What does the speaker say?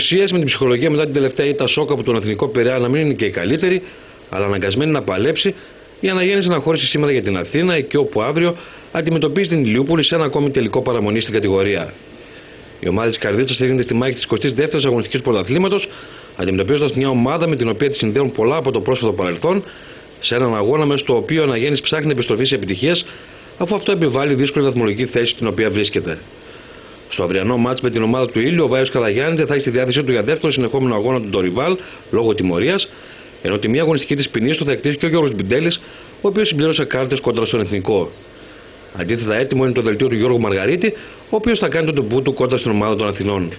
Ουσίες με την ψυχολογία μετά την τελευταία ήττα σοκ από τον Εθνικό Πειραιά να μην είναι και η καλύτερη, αλλά αναγκασμένη να παλέψει, η αναγέννηση να χωρίσει σήμερα για την Αθήνα, εκεί όπου αύριο αντιμετωπίζει την Ηλιούπολη σε ένα ακόμη τελικό παραμονή στην κατηγορία. Η ομάδα της Καρδίτσας έγινε στη μάχη της 22η αγωνιστικής πρωταθλήματος, αντιμετωπίζοντας μια ομάδα με την οποία της συνδέουν πολλά από το πρόσφατο παρελθόν, σε έναν αγώνα μέσα στο οποίο ο Αναγέννης ψάχνει επιστροφή σε επιτυχίες, αφού αυτό επιβάλλει δύσκολη βαθμολογική θέση στην οποία βρίσκεται. Στο αυριανό μάτς με την ομάδα του Ήλιου, ο Βάιος Καλαγιάννη δεν θα έχει στη διάθεσή του για δεύτερο συνεχόμενο αγώνα του Ντοριβάλ λόγω τιμωρίας, ενώ τη μία αγωνιστική της ποινής του θα εκτίσει και ο Γιώργος Μπιντέλης, ο οποίος συμπλήρωσε κάρτες κόντρα στον εθνικό. Αντίθετα, έτοιμο είναι το δελτίο του Γιώργου Μαργαρίτη, ο οποίος θα κάνει τον τομπού του κόντρα στην ομάδα των Αθηνών.